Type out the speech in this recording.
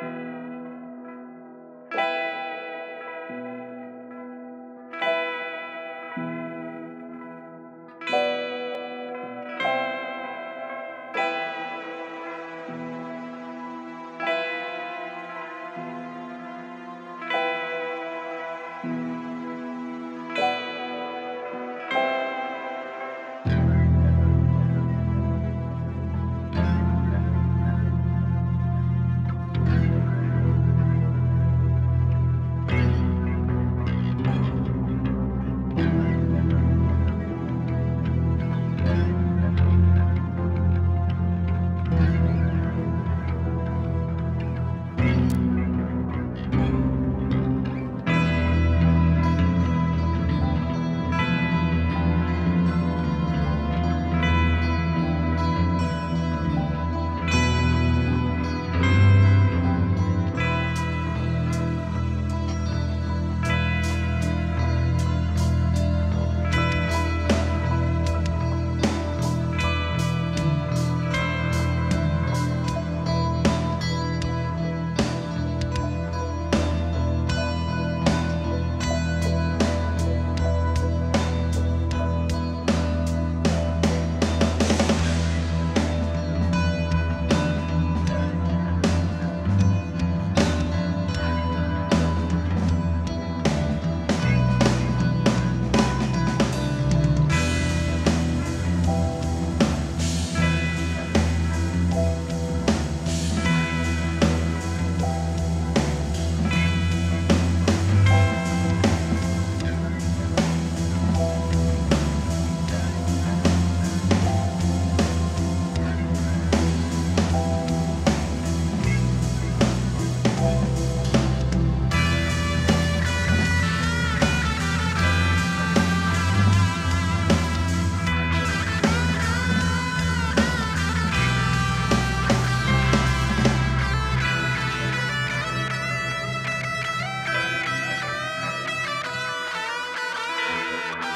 Bye. Bye.